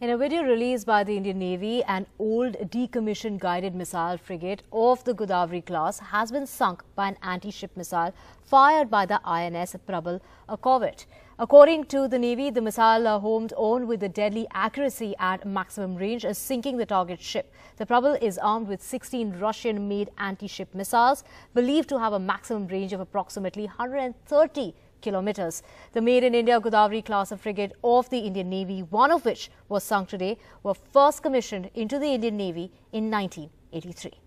In a video released by the Indian Navy, an old decommissioned guided missile frigate of the Godavari class has been sunk by an anti-ship missile fired by the INS Prabal, a corvette. According to the Navy, the missile uh, homed on with a deadly accuracy at maximum range, sinking the target ship. The Prabal is armed with 16 Russian-made anti-ship missiles, believed to have a maximum range of approximately 130 kilometers. The Made in India Godavari class of frigate of the Indian Navy, one of which was sunk today, were first commissioned into the Indian Navy in 1983.